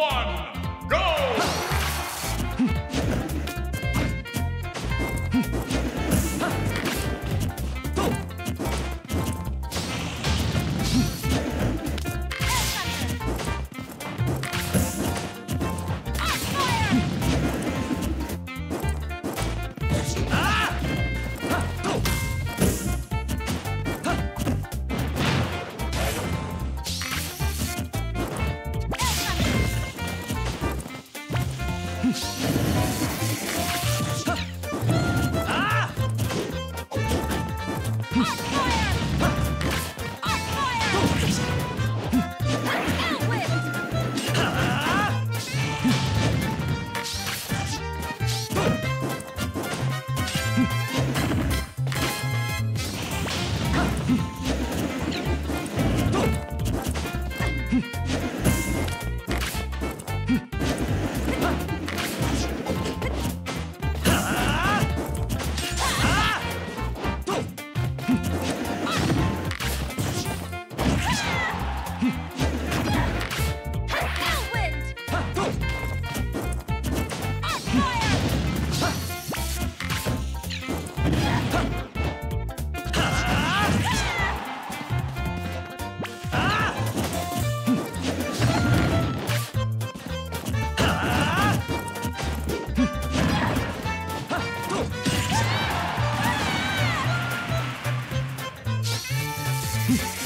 one, go! Game!